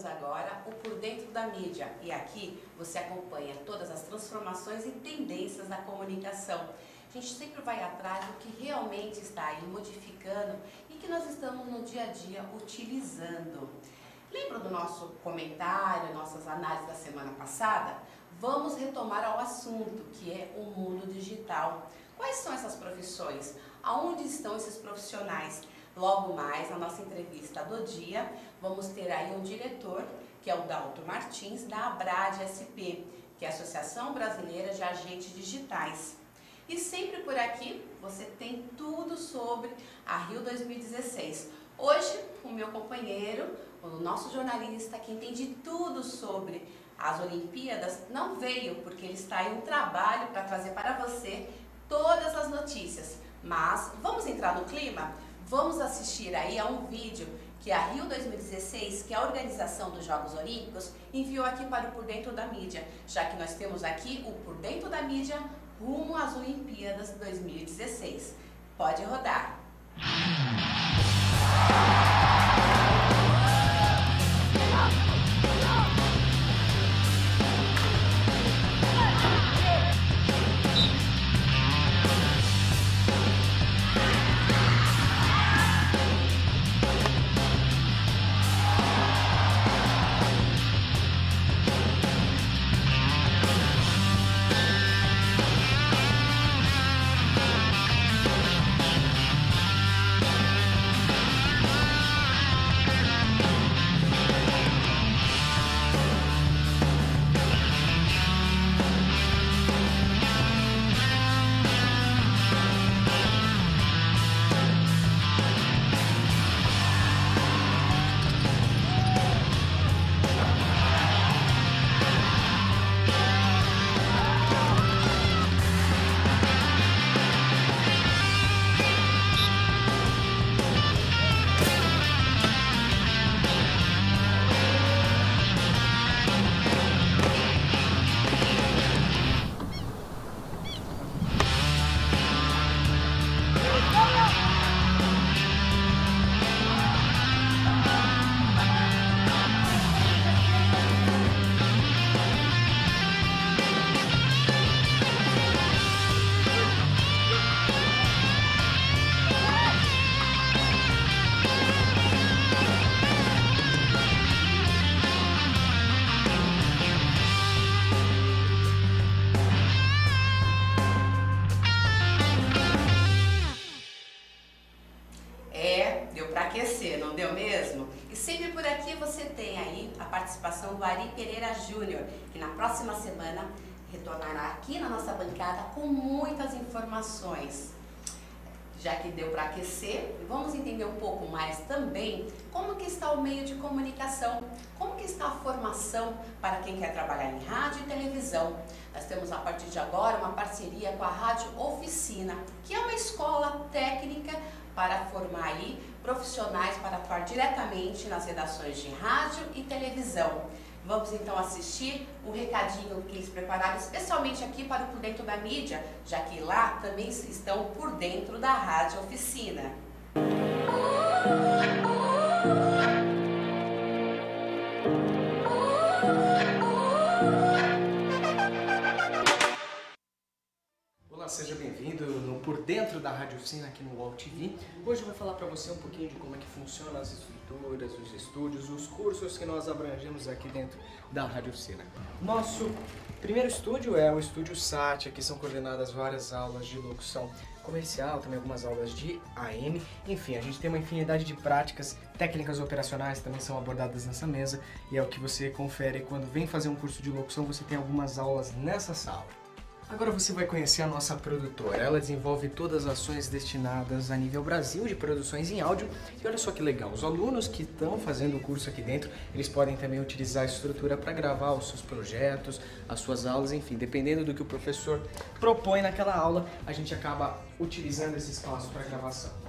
agora o Por Dentro da Mídia e aqui você acompanha todas as transformações e tendências da comunicação. A gente sempre vai atrás do que realmente está aí modificando e que nós estamos no dia a dia utilizando. Lembra do nosso comentário, nossas análises da semana passada? Vamos retomar ao assunto, que é o mundo digital. Quais são essas profissões? Aonde estão esses profissionais? Logo mais, na nossa entrevista do dia, vamos ter aí um diretor, que é o Dalton Martins, da Abrad SP, que é a Associação Brasileira de Agentes Digitais. E sempre por aqui você tem tudo sobre a Rio 2016. Hoje, o meu companheiro, o nosso jornalista que entende tudo sobre as Olimpíadas, não veio porque ele está em um trabalho para trazer para você todas as notícias. Mas vamos entrar no clima? Vamos assistir aí a um vídeo que a Rio 2016, que é a organização dos Jogos Olímpicos, enviou aqui para o Por Dentro da Mídia, já que nós temos aqui o Por Dentro da Mídia rumo às Olimpíadas 2016. Pode rodar! É, aqui na nossa bancada com muitas informações. Já que deu para aquecer, vamos entender um pouco mais também como que está o meio de comunicação, como que está a formação para quem quer trabalhar em rádio e televisão. Nós temos a partir de agora uma parceria com a Rádio Oficina, que é uma escola técnica para formar aí profissionais para atuar diretamente nas redações de rádio e televisão. Vamos então assistir um recadinho que eles prepararam especialmente aqui para o Por Dentro da Mídia, já que lá também estão por dentro da Rádio Oficina. Dentro da Rádio Oficina aqui no UOL TV. Hoje eu vou falar para você um pouquinho de como é que funcionam as estruturas, os estúdios, os cursos que nós abrangemos aqui dentro da Rádio Oficina. Nosso primeiro estúdio é o Estúdio SAT, aqui são coordenadas várias aulas de locução comercial, também algumas aulas de AM. Enfim, a gente tem uma infinidade de práticas, técnicas operacionais também são abordadas nessa mesa e é o que você confere quando vem fazer um curso de locução, você tem algumas aulas nessa sala. Agora você vai conhecer a nossa produtora. Ela desenvolve todas as ações destinadas a nível Brasil de produções em áudio. E olha só que legal, os alunos que estão fazendo o curso aqui dentro, eles podem também utilizar a estrutura para gravar os seus projetos, as suas aulas, enfim, dependendo do que o professor propõe naquela aula, a gente acaba utilizando esse espaço para gravação.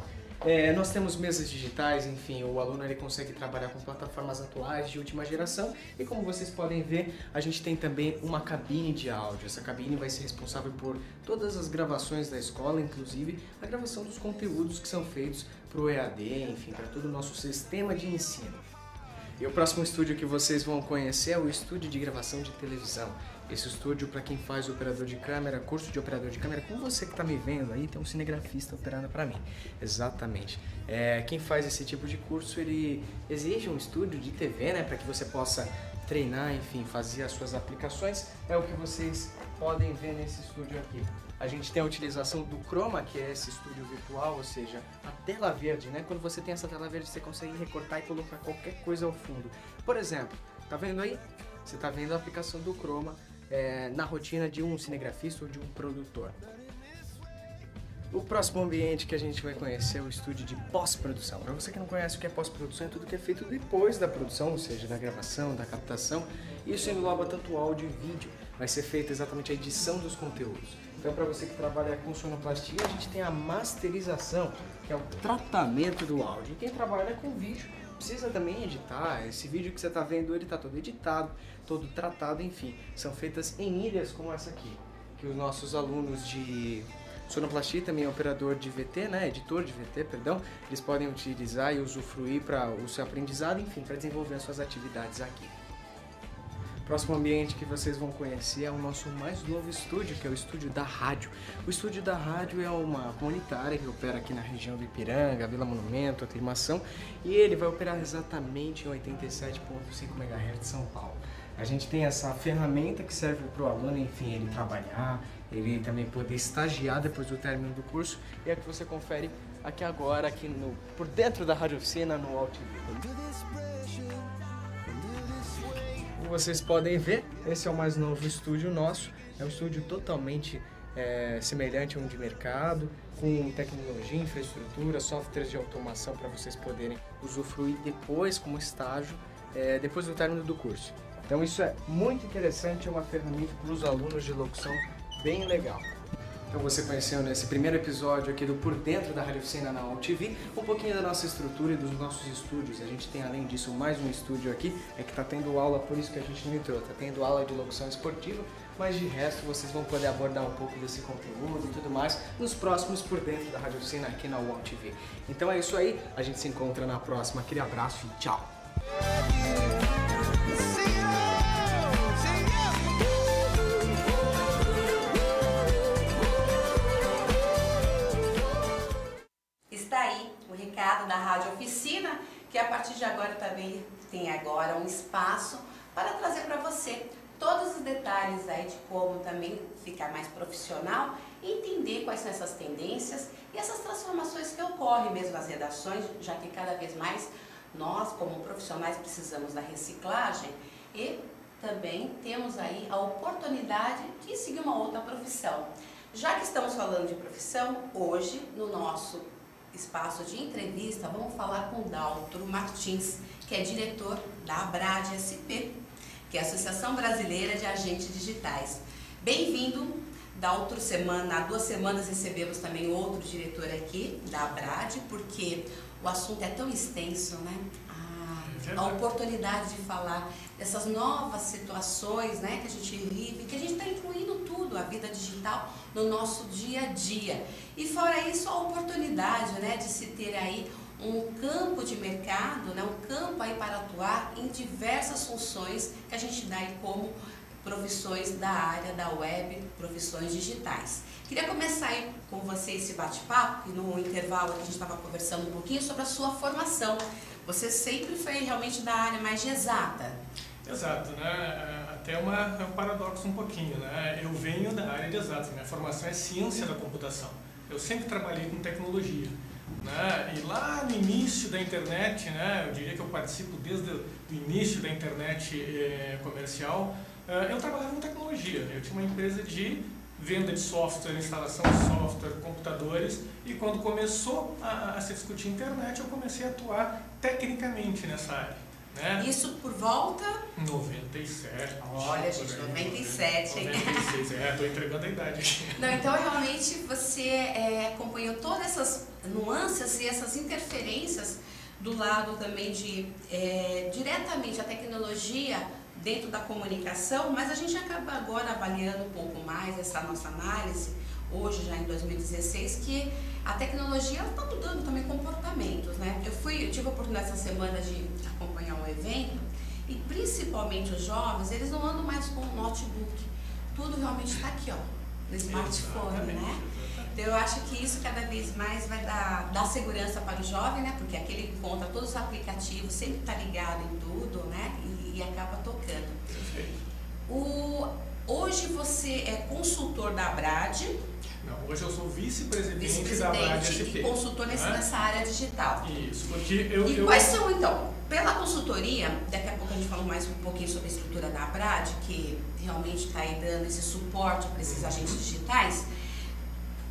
É, nós temos mesas digitais, enfim, o aluno ele consegue trabalhar com plataformas atuais de última geração e como vocês podem ver, a gente tem também uma cabine de áudio. Essa cabine vai ser responsável por todas as gravações da escola, inclusive a gravação dos conteúdos que são feitos para o EAD, enfim, para todo o nosso sistema de ensino. E o próximo estúdio que vocês vão conhecer é o estúdio de gravação de televisão. Esse estúdio, para quem faz operador de câmera, curso de operador de câmera, como você que está me vendo aí, tem um cinegrafista operando para mim. Exatamente. É, quem faz esse tipo de curso, ele exige um estúdio de TV, né, para que você possa treinar, enfim, fazer as suas aplicações. É o que vocês podem ver nesse estúdio aqui. A gente tem a utilização do Chroma, que é esse estúdio virtual, ou seja, a tela verde, né? Quando você tem essa tela verde, você consegue recortar e colocar qualquer coisa ao fundo. Por exemplo, tá vendo aí? Você tá vendo a aplicação do Chroma é, na rotina de um cinegrafista ou de um produtor. O próximo ambiente que a gente vai conhecer é o estúdio de pós-produção. Para você que não conhece o que é pós-produção, é tudo que é feito depois da produção, ou seja, da gravação, da captação. Isso engloba tanto áudio e vídeo. Vai ser feita exatamente a edição dos conteúdos. Então, para você que trabalha com sonoplastia, a gente tem a masterização, que é o tratamento do áudio. E quem trabalha com vídeo precisa também editar. Esse vídeo que você está vendo, ele está todo editado, todo tratado, enfim. São feitas em ilhas como essa aqui, que os nossos alunos de sonoplastia também é operador de VT, né, editor de VT, perdão, eles podem utilizar e usufruir para o seu aprendizado, enfim, para desenvolver as suas atividades aqui. Próximo ambiente que vocês vão conhecer é o nosso mais novo estúdio, que é o estúdio da rádio. O estúdio da rádio é uma comunitária que opera aqui na região do Ipiranga, Vila Monumento, Aclimação, e ele vai operar exatamente em 87.5 MHz de São Paulo. A gente tem essa ferramenta que serve para o aluno, enfim, ele trabalhar, ele também poder estagiar depois do término do curso, e é que você confere aqui agora, aqui no, por dentro da rádio oficina no AltV. Vocês podem ver, esse é o mais novo estúdio nosso. É um estúdio totalmente é, semelhante a um de mercado, com tecnologia, infraestrutura, softwares de automação para vocês poderem usufruir depois como estágio, é, depois do término do curso. Então isso é muito interessante, é uma ferramenta para os alunos de locução bem legal. Então você conheceu nesse primeiro episódio aqui do Por Dentro da Rádio Oficina na TV um pouquinho da nossa estrutura e dos nossos estúdios. A gente tem além disso mais um estúdio aqui, é que está tendo aula, por isso que a gente não entrou, está tendo aula de locução esportiva, mas de resto vocês vão poder abordar um pouco desse conteúdo e tudo mais nos próximos Por Dentro da Rádio Oficina aqui na UOL TV. Então é isso aí, a gente se encontra na próxima. Aquele abraço e tchau! Da Rádio Oficina, que a partir de agora também tem agora um espaço para trazer para você todos os detalhes aí de como também ficar mais profissional entender quais são essas tendências e essas transformações que ocorrem mesmo nas redações, já que cada vez mais nós, como profissionais, precisamos da reciclagem e também temos aí a oportunidade de seguir uma outra profissão. Já que estamos falando de profissão, hoje no nosso espaço de entrevista, vamos falar com Daltro Martins, que é diretor da Abrad SP, que é a Associação Brasileira de Agentes Digitais. Bem-vindo, Daltro. Semana, há duas semanas recebemos também outro diretor aqui da Abrad, porque o assunto é tão extenso, né? A oportunidade de falar dessas novas situações né, que a gente vive, que a gente está incluindo tudo, a vida digital, no nosso dia a dia. E fora isso, a oportunidade né, de se ter aí um campo de mercado, né, um campo aí para atuar em diversas funções que a gente dá aí como profissões da área da web, profissões digitais. Queria começar aí com você esse bate-papo, no intervalo a gente estava conversando um pouquinho sobre a sua formação. Você sempre foi realmente da área mais exata. Exato, né? Até uma, é um paradoxo um pouquinho, né? Eu venho da área de exatas, minha formação é ciência da computação. Eu sempre trabalhei com tecnologia. Né? E lá no início da internet, né, eu diria que eu participo desde o início da internet eh, comercial, eh, eu trabalhava com tecnologia. Eu tinha uma empresa de venda de software, instalação de software, computadores, e quando começou a, a se discutir internet, eu comecei a atuar tecnicamente nessa área. Né? Isso por volta? 97. Olha, gente, 97, hein? 96, é, tô entregando a idade aqui. Não, então realmente você é, acompanhou todas essas nuances e essas interferências do lado também de é, diretamente a tecnologia dentro da comunicação, mas a gente acaba agora avaliando um pouco mais essa nossa análise, hoje já em 2016 que a tecnologia está mudando também comportamentos, né? Eu fui, eu tive a oportunidade essa semana de acompanhar um evento e principalmente os jovens, eles não andam mais com notebook. Tudo realmente está aqui, ó, no smartphone, Exatamente, né? Então eu acho que isso cada vez mais vai dar, dar segurança para o jovem, né? Porque aquele encontra todos os aplicativos, sempre está ligado em tudo, né? E, e acaba tocando. Perfeito. O, hoje você é consultor da Abrad, Não, hoje eu sou vice-presidente da Brad vice-presidente SP. e consultor nesse- né? nessa área digital. Isso, porque eu... E eu quais são então? Pela consultoria, daqui a pouco a gente fala mais um pouquinho sobre a estrutura da Abrad, que realmente está aí dando esse suporte para esses agentes digitais.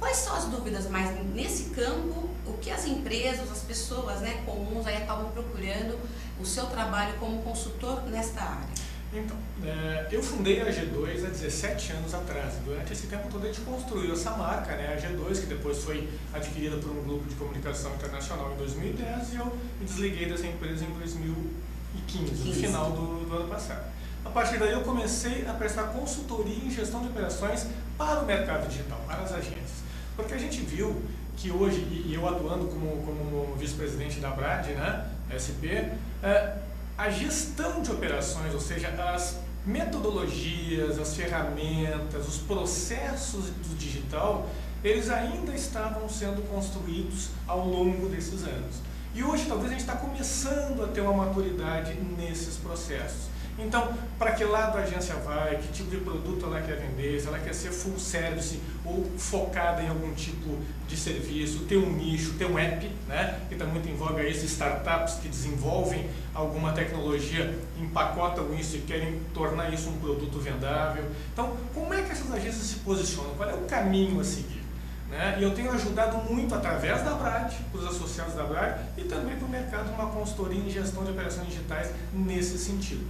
Quais são as dúvidas mais nesse campo? O que as empresas, as pessoas né, comuns aí acabam procurando o seu trabalho como consultor nesta área? Então, é, eu fundei a G2 há 17 anos atrás. Durante esse tempo todo a gente construiu essa marca, né, a G2, que depois foi adquirida por um grupo de comunicação internacional em 2010 e eu me desliguei dessa empresa em 2015, no 15. final do, do ano passado. A partir daí eu comecei a prestar consultoria em gestão de operações para o mercado digital, para as agências. Porque a gente viu que hoje, e eu atuando como, como vice-presidente da Brad, né, SP, é, a gestão de operações, ou seja, as metodologias, as ferramentas, os processos do digital, eles ainda estavam sendo construídos ao longo desses anos. E hoje talvez a gente está começando a ter uma maturidade nesses processos. Então, para que lado a agência vai, que tipo de produto ela quer vender, se ela quer ser full service ou focada em algum tipo de serviço, ter um nicho, ter um app, né, que está muito em voga esses startups que desenvolvem alguma tecnologia, empacotam isso e querem tornar isso um produto vendável. Então, como é que essas agências se posicionam? Qual é o caminho a seguir? Né? E eu tenho ajudado muito através da Brad, os associados da Brad, e também para o mercado uma consultoria em gestão de operações digitais nesse sentido.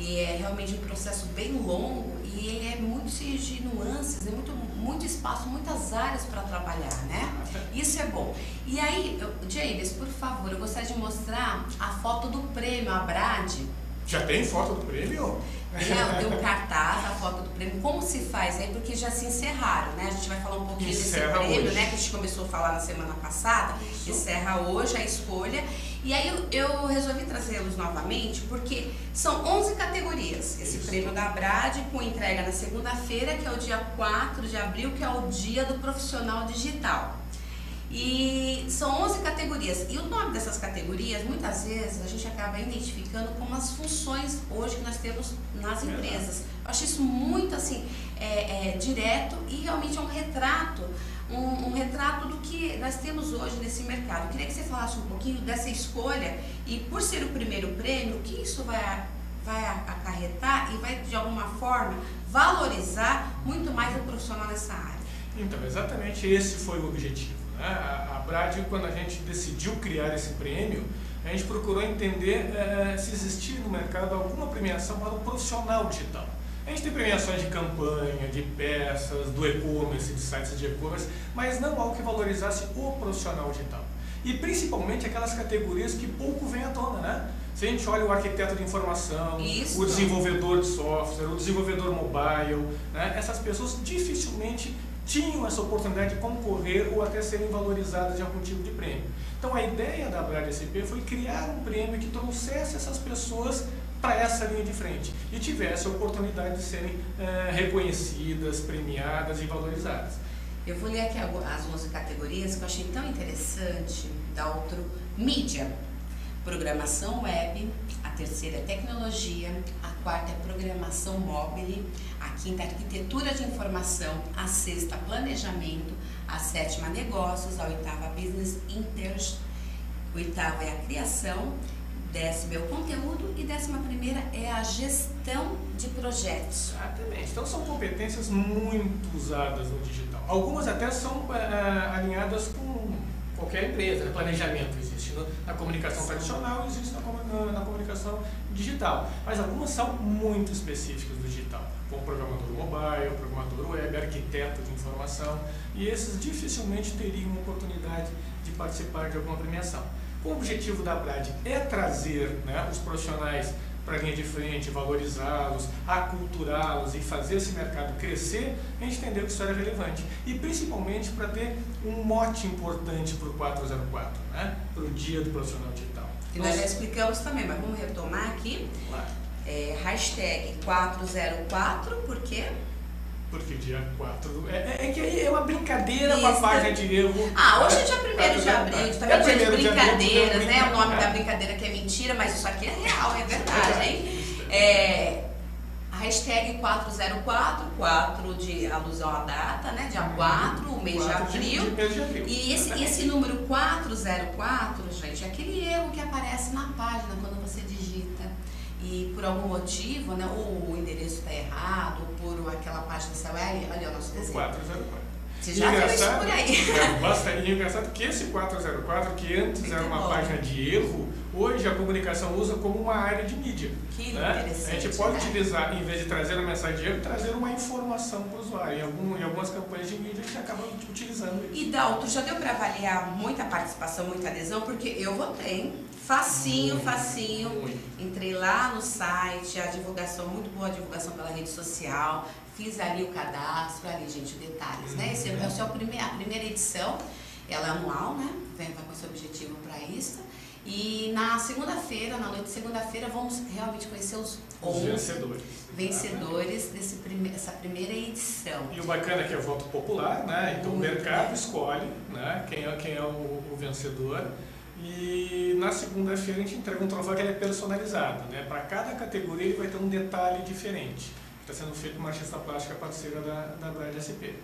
E é realmente um processo bem longo e ele é muito cheio de nuances, é muito, muito espaço, muitas áreas para trabalhar, né? Isso é bom. E aí, eu- por favor, eu gostaria de mostrar a foto do prêmio Abrad. Já tem foto do prêmio? Tem um cartaz, a foto do prêmio. Como se faz aí? Porque já se encerraram, né? A gente vai falar um pouquinho Encerra desse prêmio, hoje. né? Que a gente começou a falar na semana passada. Isso. Encerra hoje a escolha. E aí eu, eu resolvi trazê-los novamente porque são 11 categorias. Esse Isso. prêmio da Brad com entrega na segunda-feira, que é o dia 4 de abril, que é o dia do profissional digital. E são 11 categorias. E o nome dessas categorias, muitas vezes, a gente acaba identificando como as funções hoje que nós temos nas empresas. Eu acho isso muito assim, é, é, direto e realmente é um retrato, um, um retrato do que nós temos hoje nesse mercado. Eu queria que você falasse um pouquinho dessa escolha e por ser o primeiro prêmio, o que isso vai, vai acarretar e vai de alguma forma valorizar muito mais o profissional nessa área. Então, exatamente esse foi o objetivo. Né? A, Brad, quando a gente decidiu criar esse prêmio, a gente procurou entender eh, se existia no mercado alguma premiação para o profissional digital. A gente tem premiações de campanha, de peças, do e-commerce, de sites de e-commerce, mas não algo que valorizasse o profissional digital. E principalmente aquelas categorias que pouco vem à tona, né? Se a gente olha o arquiteto de informação, Isso. o desenvolvedor de software, o desenvolvedor mobile, né? essas pessoas dificilmente tinham essa oportunidade de concorrer ou até serem valorizadas de algum tipo de prêmio. Então a ideia da Brad foi criar um prêmio que trouxesse essas pessoas para essa linha de frente e tivesse a oportunidade de serem eh, reconhecidas, premiadas e valorizadas. Eu vou ler aqui as 11 categorias que eu achei tão interessante da outro mídia. Programação web, a terceira é tecnologia, a quarta é programação móvel, a quinta é arquitetura de informação, a sexta planejamento, a sétima negócios, a oitava business inters, oitava é a criação, décima é o conteúdo e décima primeira é a gestão de projetos. Exatamente. Então são competências muito usadas no digital. Algumas até são eh, alinhadas com qualquer empresa. né? Planejamento existe no- na comunicação tradicional e existe na, na- na comunicação digital. Mas algumas são muito específicas do digital, como programador mobile, programador web, arquiteto de informação. E esses dificilmente teriam oportunidade de participar de alguma premiação. O objetivo da Brad é trazer né, os profissionais para a linha de frente, valorizá-los, aculturá-los e fazer esse mercado crescer, a gente entendeu que isso era relevante. E principalmente para ter um mote importante para o 404, né? para o Dia do Profissional Digital. E nós já explicamos também, mas vamos retomar aqui. Claro. É, hashtag 404, por quê? Porque dia 4 é, é, é que é uma brincadeira com a página de erro. Ah, hoje é dia 1 de abril, também é dia de brincadeiras, né? O nome da brincadeira que é mentira, mas isso aqui é real, é verdade, hein? É, a hashtag 404, 4 de alusão à data, né? Dia 4, o mês de abril. E esse, esse número 404, gente, é aquele erro que aparece na página quando você digita e por algum motivo, né, ou o endereço está errado, ou por aquela página saiu, olha o nosso desenho. 404. Você já viu isso por aí. É, bastante engraçado que esse 404, que antes Muito era uma bom. página de erro, hoje a comunicação usa como uma área de mídia. Que né? interessante. A gente pode né? utilizar, em vez de trazer uma mensagem de erro, trazer uma informação para o usuário. Em, algum, em algumas campanhas de mídia a gente acaba utilizando isso. E Dalton, já deu para avaliar muita participação, muita adesão? Porque eu votei, facinho, muito, facinho. Muito. Entrei lá no site, a divulgação, muito boa a divulgação pela rede social, fiz ali o cadastro, ali, gente, detalhes, né? Esse é, é o primeir, a primeira edição, ela é anual, né? Vai com esse objetivo para isso. E na segunda-feira, na noite de segunda-feira, vamos realmente conhecer os, vencedores. Vencedores desse prime dessa primeira edição. E o bacana é que é voto popular, né? Então Muito o mercado bem. escolhe né? quem é, quem é o, o vencedor. E na segunda-feira a gente entrega um troféu que ele é personalizado. Né? Para cada categoria ele vai ter um detalhe diferente está sendo feito uma artista plástica parceira da, da Brad SP.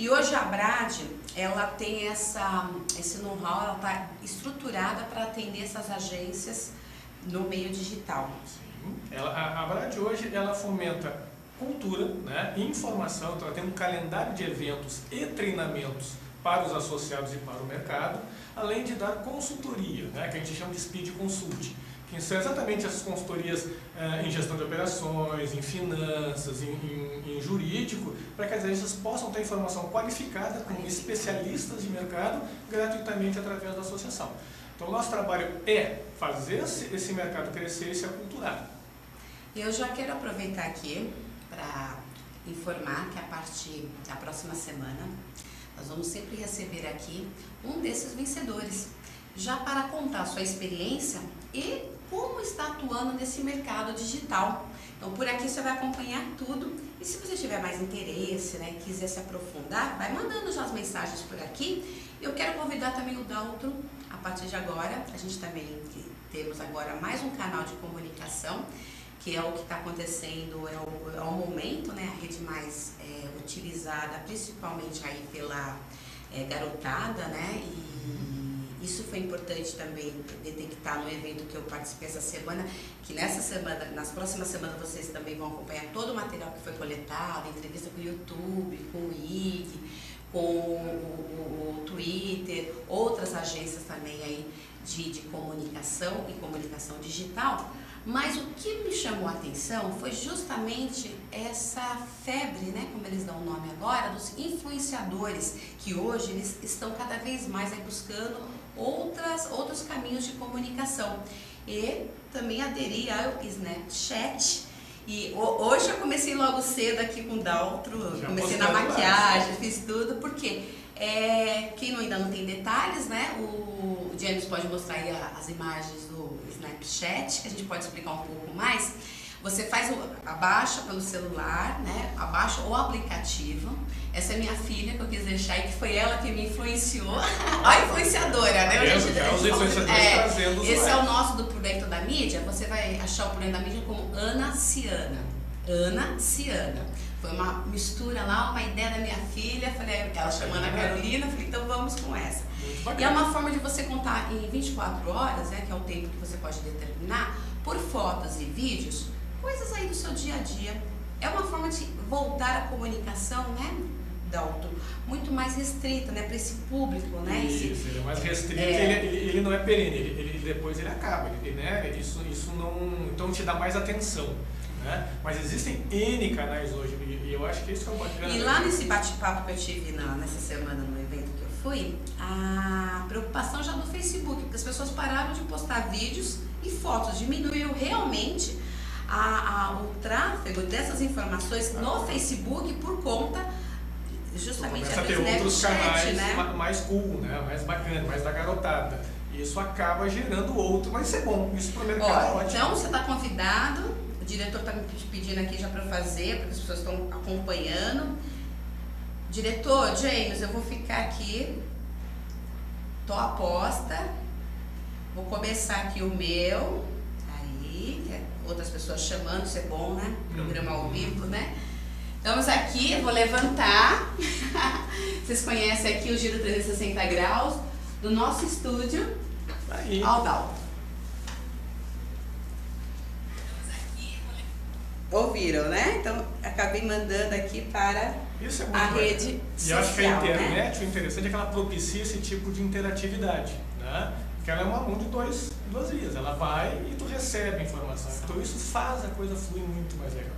E hoje a Brad, ela tem essa, esse know-how, ela está estruturada para atender essas agências no meio digital. Sim. Ela, a, Brad hoje, ela fomenta cultura, né, informação, então ela tem um calendário de eventos e treinamentos para os associados e para o mercado, além de dar consultoria, né, que a gente chama de speed consult que são exatamente essas consultorias eh, em gestão de operações, em finanças, em, em, em jurídico, para que as agências possam ter informação qualificada com especialistas de mercado gratuitamente através da associação. Então, o nosso trabalho é fazer esse, esse mercado crescer e se aculturar. Eu já quero aproveitar aqui para informar que a partir da próxima semana nós vamos sempre receber aqui um desses vencedores, já para contar sua experiência e como está atuando nesse mercado digital. Então, por aqui você vai acompanhar tudo. E se você tiver mais interesse, né, quiser se aprofundar, vai mandando já as mensagens por aqui. Eu quero convidar também o Daltro, a partir de agora. A gente também temos agora mais um canal de comunicação, que é o que está acontecendo, é o, é o momento, né, a rede mais é, utilizada, principalmente aí pela é, garotada, né, e isso foi importante também detectar no evento que eu participei essa semana, que nessa semana, nas próximas semanas vocês também vão acompanhar todo o material que foi coletado, entrevista com o YouTube, com o IG, com o, o, o Twitter, outras agências também aí de, de comunicação e comunicação digital. Mas o que me chamou a atenção foi justamente essa febre, né, como eles dão o nome agora, dos influenciadores, que hoje eles estão cada vez mais buscando outras, outros caminhos de comunicação. E também aderi ao Snapchat. E hoje eu comecei logo cedo aqui com o Daltro, Já comecei na maquiagem, fiz tudo, porque é, quem ainda não tem detalhes, né? O James pode mostrar aí as imagens do Snapchat, que a gente pode explicar um pouco mais. Você faz o, abaixa pelo celular, né? Abaixa o aplicativo. Essa é minha filha que eu quis deixar e que foi ela que me influenciou. a influenciadora, né? É, gente, é, os influenciadores é, trazendo Esse é o nosso do Por Dentro da Mídia. Você vai achar o Por Dentro da Mídia como Ana Ciana. Ana Ciana. Foi uma mistura lá, uma ideia da minha filha. Falei, ela chamando a Carolina, falei, então vamos com essa. E é uma forma de você contar em 24 horas, né? Que é o tempo que você pode determinar, por fotos e vídeos coisas aí do seu dia a dia. É uma forma de voltar à comunicação, né? Dalton, muito mais restrita, né, para esse público, né? Isso, esse, ele é mais restrito, é... Ele, ele, não é perene, ele, ele, depois ele acaba, ele, né? Isso, isso não, então te dá mais atenção, né? Mas existem N canais hoje e, eu acho que isso é bacana. E lá nesse bate-papo que eu tive na, nessa semana no evento que eu fui, a preocupação já do Facebook, porque as pessoas pararam de postar vídeos e fotos, diminuiu realmente a, a, o tráfego dessas informações no Facebook por conta justamente Começa a ter outros canais né? mais cool, né? mais bacana, mais da garotada. Isso acaba gerando outro, mas isso é bom, isso para o mercado é ótimo. Então você está convidado, o diretor está me pedindo aqui já para fazer, porque as pessoas estão acompanhando. Diretor, James, eu vou ficar aqui, tô aposta, vou começar aqui o meu, aí, é outras pessoas chamando, isso é bom, né? Programa ao vivo, né? Estamos aqui, vou levantar. Vocês conhecem aqui o giro 360 graus do nosso estúdio Aí. ao Dalton. Ouviram, né? Então acabei mandando aqui para Isso é a rede social. E acho que a internet, né? o interessante é que ela propicia esse tipo de interatividade, né? Porque ela é uma mão de dois, duas vias. Ela vai e tu recebe a informação. Então isso faz a coisa fluir muito mais legal.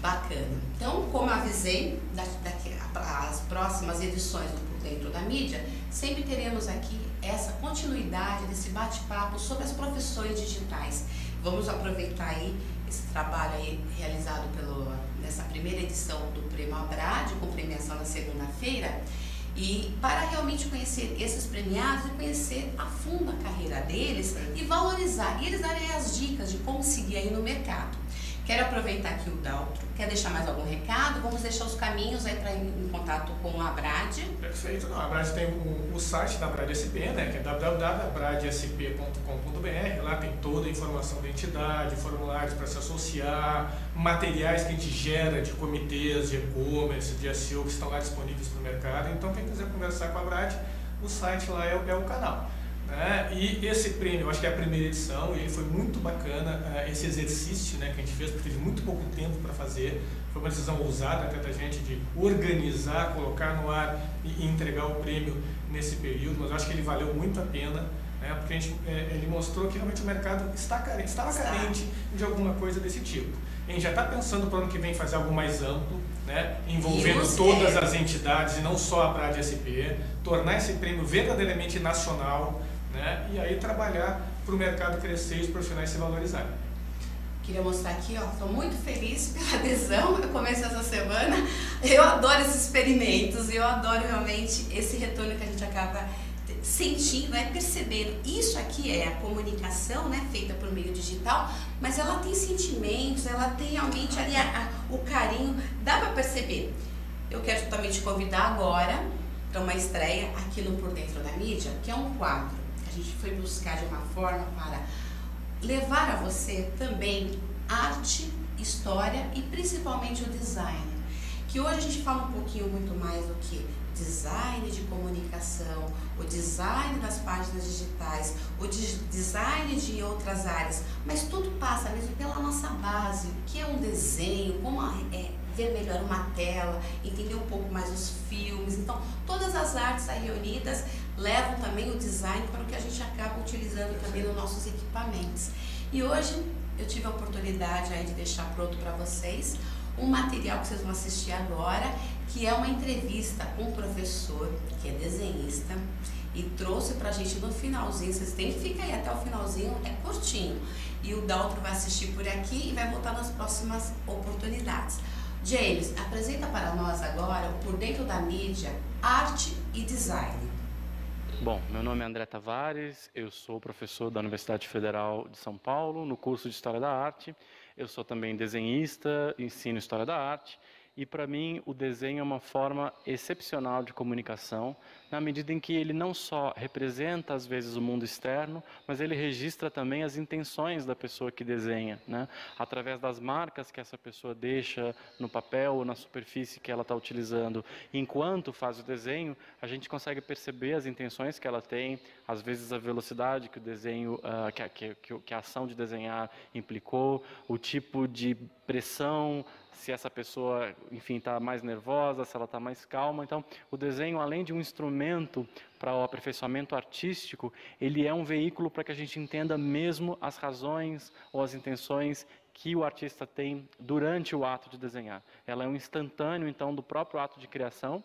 Bacana. Então, como avisei, daqui, as próximas edições do Por Dentro da Mídia, sempre teremos aqui essa continuidade desse bate-papo sobre as profissões digitais. Vamos aproveitar aí esse trabalho aí realizado pelo, nessa primeira edição do Prêmio Abrade, com premiação na segunda-feira, e para realmente conhecer esses premiados e conhecer a fundo a carreira deles e valorizar, e eles darem as dicas de como seguir aí no mercado. Quero aproveitar aqui o Daltro. Quer deixar mais algum recado? Vamos deixar os caminhos aí para em contato com a Abrad. Perfeito. Não, a Abrad tem o, o site da Abrad SP, né, que é www.abradsp.com.br. Lá tem toda a informação da entidade, formulários para se associar, materiais que a gente gera de comitês de e-commerce, de SEO que estão lá disponíveis para o mercado. Então, quem quiser conversar com a Abrad, o site lá é, é o canal. Né? E esse prêmio, eu acho que é a primeira edição, e ele foi muito bacana, uh, esse exercício né, que a gente fez, porque teve muito pouco tempo para fazer. Foi uma decisão ousada até da gente de organizar, colocar no ar e, entregar o prêmio nesse período, mas eu acho que ele valeu muito a pena, né, porque a gente, é, ele mostrou que realmente o mercado está carente, estava está. carente de alguma coisa desse tipo. A gente já está pensando para o ano que vem fazer algo mais amplo, né, envolvendo todas as entidades e não só a Brad SP, tornar esse prêmio verdadeiramente nacional, né? E aí trabalhar para o mercado crescer e os profissionais se valorizarem. Queria mostrar aqui, ó, estou muito feliz pela adesão. Eu comecei essa semana. Eu adoro esses experimentos, eu adoro realmente esse retorno que a gente acaba sentindo, é percebendo. Isso aqui é a comunicação, né, feita por meio digital, mas ela tem sentimentos, ela tem realmente ali a, a, o carinho, dá para perceber. Eu quero também te convidar agora para uma estreia aqui no Por Dentro da Mídia, que é um quadro gente foi buscar de uma forma para levar a você também arte, história e principalmente o design. Que hoje a gente fala um pouquinho muito mais do que design de comunicação, o design das páginas digitais, o de design de outras áreas, mas tudo passa mesmo pela nossa base, que é um desenho, como é, ver melhor uma tela, entender um pouco mais os filmes. Então, todas as artes aí reunidas levam também o design para o que a gente acaba utilizando também nos nossos equipamentos. E hoje eu tive a oportunidade aí de deixar pronto para vocês um material que vocês vão assistir agora, que é uma entrevista com um professor que é desenhista e trouxe para a gente no finalzinho. Vocês têm que ficar aí até o finalzinho, é curtinho. E o Daltro vai assistir por aqui e vai voltar nas próximas oportunidades. James, apresenta para nós agora, por dentro da mídia, arte e design. Bom, meu nome é André Tavares, eu sou professor da Universidade Federal de São Paulo, no curso de História da Arte. Eu sou também desenhista, ensino História da Arte e para mim o desenho é uma forma excepcional de comunicação, na medida em que ele não só representa às vezes o mundo externo, mas ele registra também as intenções da pessoa que desenha, né? Através das marcas que essa pessoa deixa no papel ou na superfície que ela está utilizando, enquanto faz o desenho, a gente consegue perceber as intenções que ela tem, às vezes a velocidade que o desenho, uh, que, que, que a ação de desenhar implicou, o tipo de pressão se essa pessoa, enfim, está mais nervosa, se ela está mais calma. Então, o desenho, além de um instrumento para o aperfeiçoamento artístico, ele é um veículo para que a gente entenda mesmo as razões ou as intenções que o artista tem durante o ato de desenhar. Ela é um instantâneo, então, do próprio ato de criação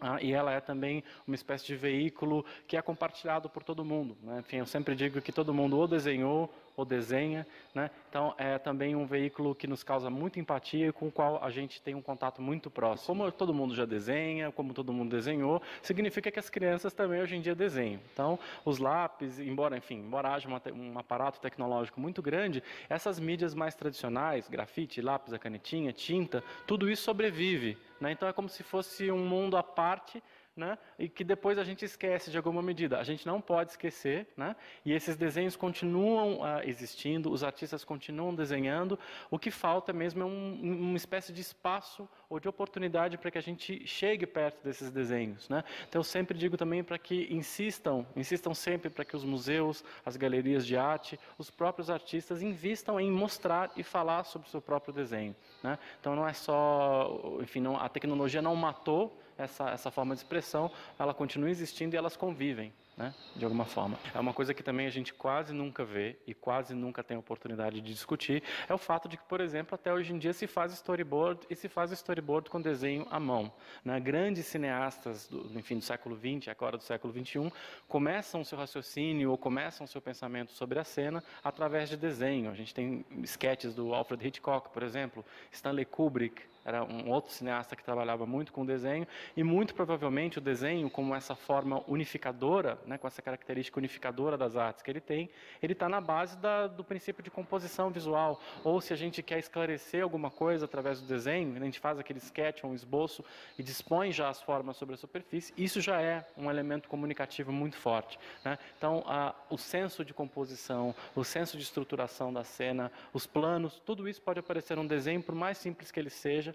ah, e ela é também uma espécie de veículo que é compartilhado por todo mundo. Né? Enfim, eu sempre digo que todo mundo ou desenhou ou desenha, né? então é também um veículo que nos causa muita empatia e com o qual a gente tem um contato muito próximo. Como todo mundo já desenha, como todo mundo desenhou, significa que as crianças também hoje em dia desenham. Então, os lápis, embora, enfim, embora haja uma, um aparato tecnológico muito grande, essas mídias mais tradicionais, grafite, lápis, a canetinha, tinta, tudo isso sobrevive. Né? Então é como se fosse um mundo à parte né? e que depois a gente esquece de alguma medida. A gente não pode esquecer, né? e esses desenhos continuam uh, existindo, os artistas continuam desenhando. O que falta mesmo é um, uma espécie de espaço ou de oportunidade para que a gente chegue perto desses desenhos. Né? Então eu sempre digo também para que insistam, insistam sempre para que os museus, as galerias de arte, os próprios artistas invistam em mostrar e falar sobre o seu próprio desenho. Né? Então não é só, enfim, não, a tecnologia não matou essa, essa forma de expressão, ela continua existindo e elas convivem né, de alguma forma. É uma coisa que também a gente quase nunca vê e quase nunca tem oportunidade de discutir, é o fato de que, por exemplo, até hoje em dia se faz storyboard e se faz storyboard com desenho à mão. Né? Grandes cineastas, do, enfim, do século XX, agora do século XXI, começam seu raciocínio ou começam seu pensamento sobre a cena através de desenho. A gente tem sketches do Alfred Hitchcock, por exemplo, Stanley Kubrick, era um outro cineasta que trabalhava muito com desenho e muito provavelmente o desenho como essa forma unificadora né, com essa característica unificadora das artes que ele tem, ele está na base da, do princípio de composição visual. Ou se a gente quer esclarecer alguma coisa através do desenho, a gente faz aquele sketch, um esboço e dispõe já as formas sobre a superfície, isso já é um elemento comunicativo muito forte. Né? Então, a, o senso de composição, o senso de estruturação da cena, os planos, tudo isso pode aparecer num desenho, por mais simples que ele seja,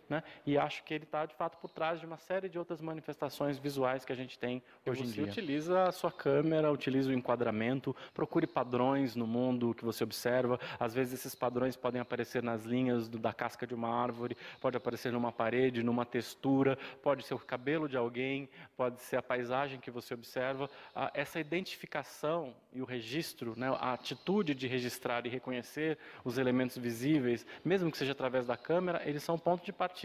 né? e acho que ele está, de fato, por trás de uma série de outras manifestações visuais que a gente tem hoje em dia. Você utiliza a sua câmera, utilize o enquadramento, procure padrões no mundo que você observa. Às vezes esses padrões podem aparecer nas linhas do, da casca de uma árvore, pode aparecer numa parede, numa textura, pode ser o cabelo de alguém, pode ser a paisagem que você observa. Ah, essa identificação e o registro, né, a atitude de registrar e reconhecer os elementos visíveis, mesmo que seja através da câmera, eles são ponto de partida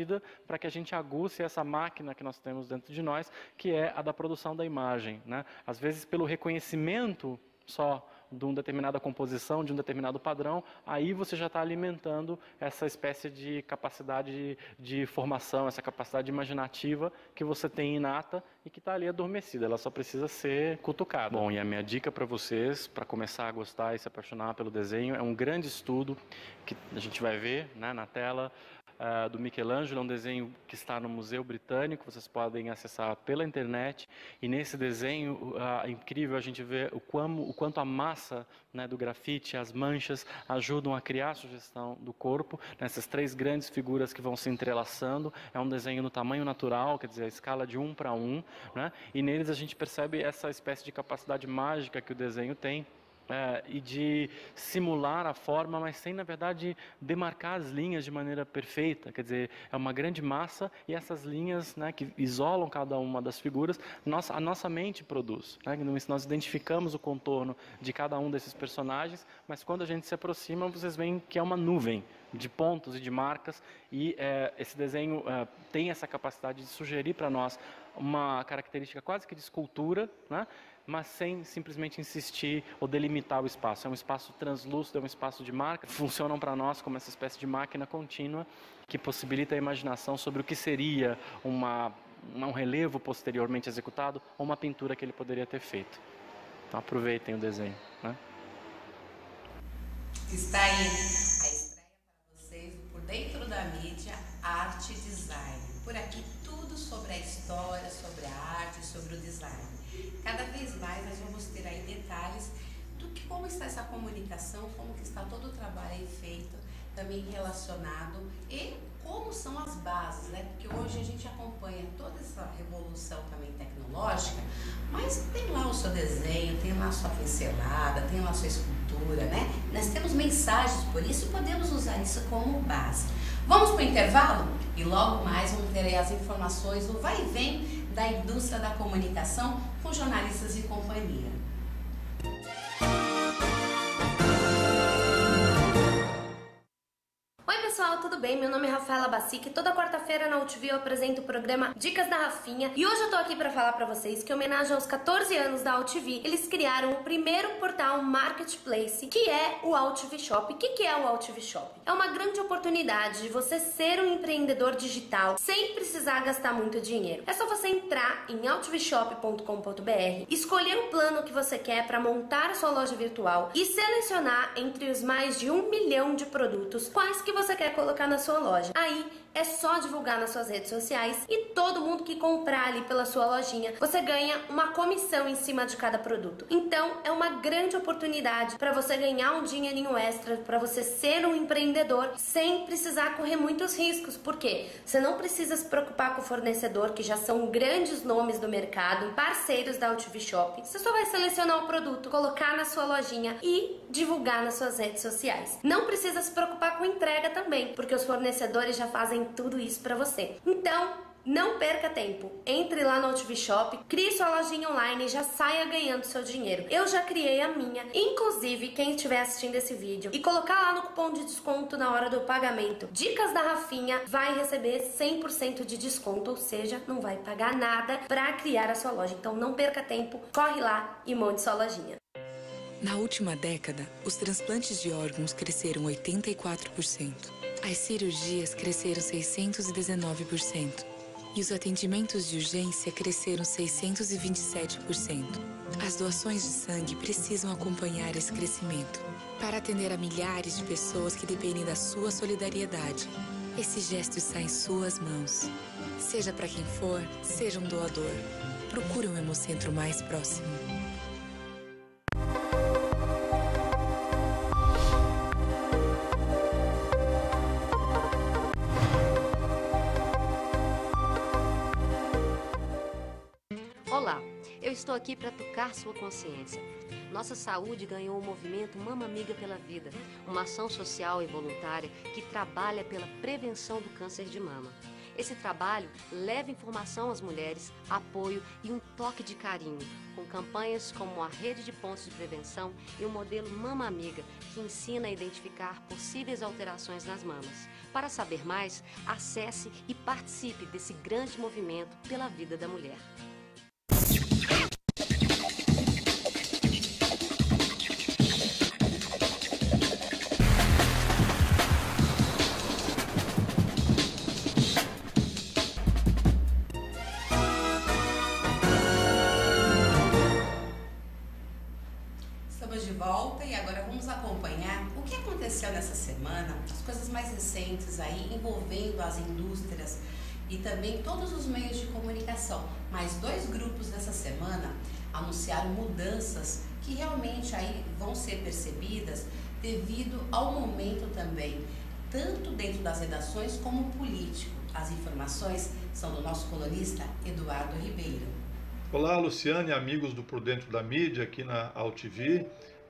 para que a gente aguce essa máquina que nós temos dentro de nós, que é a da produção da imagem. Né? Às vezes, pelo reconhecimento só de uma determinada composição, de um determinado padrão, aí você já está alimentando essa espécie de capacidade de formação, essa capacidade imaginativa que você tem inata e que está ali adormecida, ela só precisa ser cutucada. Bom, e a minha dica para vocês, para começar a gostar e se apaixonar pelo desenho, é um grande estudo que a gente vai ver né, na tela, uh, do Michelangelo, é um desenho que está no Museu Britânico, vocês podem acessar pela internet. E nesse desenho uh, incrível a gente ver o, o quanto a massa né, do grafite, as manchas, ajudam a criar a sugestão do corpo, nessas três grandes figuras que vão se entrelaçando. É um desenho no tamanho natural, quer dizer, a escala de um para um, né? e neles a gente percebe essa espécie de capacidade mágica que o desenho tem é, e de simular a forma, mas sem, na verdade, demarcar as linhas de maneira perfeita. Quer dizer, é uma grande massa e essas linhas né, que isolam cada uma das figuras, a nossa mente produz. Né? Nós identificamos o contorno de cada um desses personagens, mas quando a gente se aproxima, vocês veem que é uma nuvem de pontos e de marcas, e é, esse desenho é, tem essa capacidade de sugerir para nós uma característica quase que de escultura, né? Mas sem simplesmente insistir ou delimitar o espaço. É um espaço translúcido, é um espaço de marca. Funcionam para nós como essa espécie de máquina contínua que possibilita a imaginação sobre o que seria uma, um relevo posteriormente executado ou uma pintura que ele poderia ter feito. Então aproveitem o desenho. Né? Está aí a estreia para vocês por dentro da mídia Arte Design. Por aqui tudo sobre a história, sobre a arte, sobre o design. Cada vez mais nós vamos ter aí detalhes do que como está essa comunicação, como que está todo o trabalho aí feito, também relacionado e como são as bases, né? Porque hoje a gente acompanha toda essa revolução também tecnológica, mas tem lá o seu desenho, tem lá a sua pincelada, tem lá a sua escultura, né? Nós temos mensagens por isso podemos usar isso como base. Vamos para o intervalo? E logo mais vamos ter as informações do vai e vem da indústria da comunicação com jornalistas e companhia. Tudo bem? Meu nome é Rafaela Bacic. Toda quarta-feira na UTV eu apresento o programa Dicas da Rafinha. E hoje eu tô aqui para falar para vocês que, em homenagem aos 14 anos da UTV, eles criaram o primeiro portal marketplace, que é o UTV Shop. O que, que é o UTV Shop? É uma grande oportunidade de você ser um empreendedor digital sem precisar gastar muito dinheiro. É só você entrar em outvshop.com.br, escolher o plano que você quer para montar a sua loja virtual e selecionar entre os mais de um milhão de produtos quais que você quer colocar na sua loja. Aí é só divulgar nas suas redes sociais e todo mundo que comprar ali pela sua lojinha, você ganha uma comissão em cima de cada produto. Então, é uma grande oportunidade para você ganhar um dinheirinho extra, para você ser um empreendedor sem precisar correr muitos riscos, porque você não precisa se preocupar com o fornecedor, que já são grandes nomes do mercado, parceiros da UTV Shop. Você só vai selecionar o produto, colocar na sua lojinha e divulgar nas suas redes sociais. Não precisa se preocupar com entrega também, porque os fornecedores já fazem tudo isso para você. Então, não perca tempo. Entre lá no OTV Shop, crie sua lojinha online e já saia ganhando seu dinheiro. Eu já criei a minha. Inclusive, quem estiver assistindo esse vídeo e colocar lá no cupom de desconto na hora do pagamento Dicas da Rafinha, vai receber 100% de desconto, ou seja, não vai pagar nada para criar a sua loja. Então não perca tempo, corre lá e monte sua lojinha. Na última década, os transplantes de órgãos cresceram 84%. As cirurgias cresceram 619% e os atendimentos de urgência cresceram 627%. As doações de sangue precisam acompanhar esse crescimento para atender a milhares de pessoas que dependem da sua solidariedade. Esse gesto está em suas mãos. Seja para quem for, seja um doador. Procure um hemocentro mais próximo. Aqui para tocar sua consciência. Nossa saúde ganhou o movimento Mama Amiga pela Vida, uma ação social e voluntária que trabalha pela prevenção do câncer de mama. Esse trabalho leva informação às mulheres, apoio e um toque de carinho, com campanhas como a Rede de Pontos de Prevenção e o modelo Mama Amiga, que ensina a identificar possíveis alterações nas mamas. Para saber mais, acesse e participe desse grande movimento pela vida da mulher. Também todos os meios de comunicação. Mas dois grupos dessa semana anunciaram mudanças que realmente aí vão ser percebidas devido ao momento também, tanto dentro das redações como político. As informações são do nosso colunista Eduardo Ribeiro. Olá, Luciane, amigos do Por Dentro da Mídia aqui na AltV.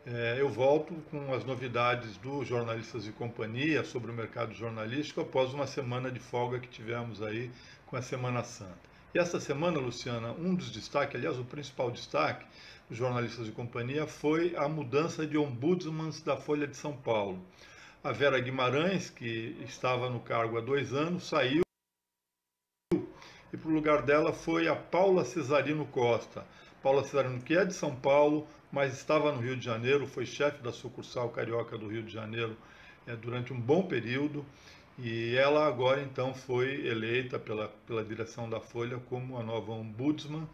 É, eu volto com as novidades do Jornalistas e Companhia sobre o mercado jornalístico após uma semana de folga que tivemos aí com a Semana Santa. E essa semana, Luciana, um dos destaques, aliás, o principal destaque Jornalistas e Companhia foi a mudança de ombudsmans da Folha de São Paulo. A Vera Guimarães, que estava no cargo há dois anos, saiu e para o lugar dela foi a Paula Cesarino Costa. Paula Cesarino, que é de São Paulo, mas estava no Rio de Janeiro, foi chefe da sucursal carioca do Rio de Janeiro é, durante um bom período, e ela agora então foi eleita pela, pela direção da Folha como a nova ombudsman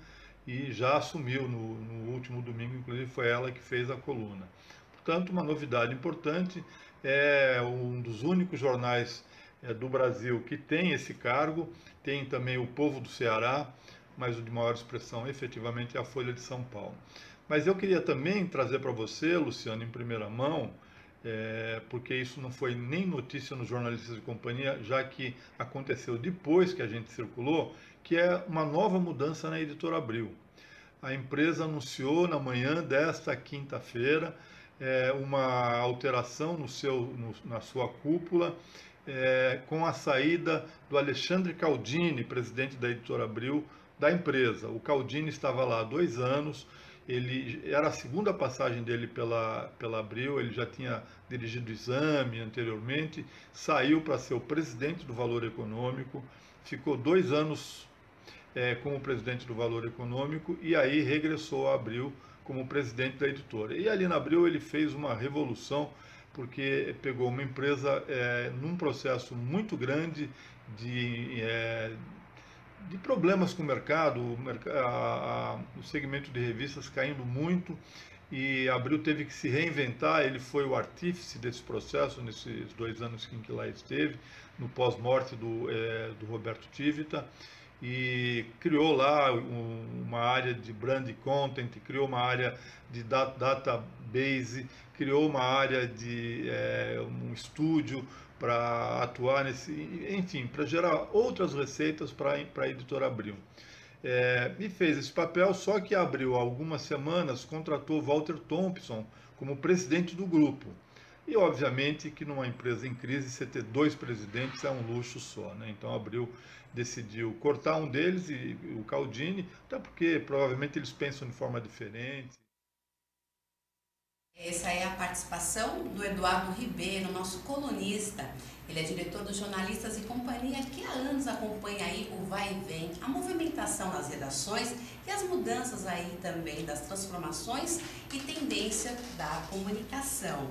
e já assumiu no, no último domingo, inclusive foi ela que fez a coluna. Portanto, uma novidade importante, é um dos únicos jornais é, do Brasil que tem esse cargo, tem também o Povo do Ceará, mas o de maior expressão efetivamente é a Folha de São Paulo. Mas eu queria também trazer para você, Luciano, em primeira mão, é, porque isso não foi nem notícia nos jornalistas de companhia, já que aconteceu depois que a gente circulou, que é uma nova mudança na Editora Abril. A empresa anunciou na manhã desta quinta-feira é, uma alteração no seu, no, na sua cúpula, é, com a saída do Alexandre Caldini, presidente da Editora Abril, da empresa. O Caldini estava lá há dois anos ele era a segunda passagem dele pela, pela Abril, ele já tinha dirigido exame anteriormente, saiu para ser o presidente do Valor Econômico, ficou dois anos é, como presidente do Valor Econômico e aí regressou a Abril como presidente da editora. E ali na Abril ele fez uma revolução porque pegou uma empresa é, num processo muito grande de, é, de problemas com o mercado, o, a, a, o segmento de revistas caindo muito e Abril teve que se reinventar, ele foi o artífice desse processo nesses dois anos em que lá esteve, no pós-morte do, é, do Roberto Tivita, e criou lá um, uma área de brand content, criou uma área de database, criou uma área de é, um estúdio para atuar nesse, enfim, para gerar outras receitas para a editora Abril. É, e fez esse papel, só que abriu algumas semanas, contratou Walter Thompson como presidente do grupo. E obviamente que numa empresa em crise você ter dois presidentes é um luxo só, né? Então Abril decidiu cortar um deles e o Caldini, até porque provavelmente eles pensam de forma diferente. Essa é a participação do Eduardo Ribeiro, nosso colunista. Ele é diretor dos Jornalistas e Companhia, que há anos acompanha aí o vai e vem, a movimentação nas redações e as mudanças aí também das transformações e tendência da comunicação.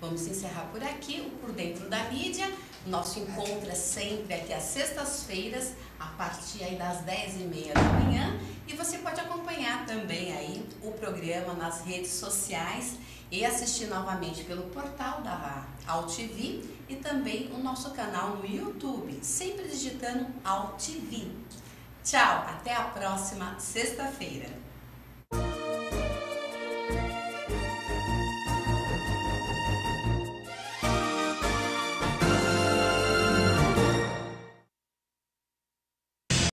Vamos encerrar por aqui o Por Dentro da Mídia. Nosso encontro é sempre aqui às sextas-feiras, a partir aí das 10h30 da manhã. E você pode acompanhar também aí o programa nas redes sociais e assistir novamente pelo portal da AltV e também o nosso canal no YouTube, sempre digitando AltV. Tchau, até a próxima sexta-feira.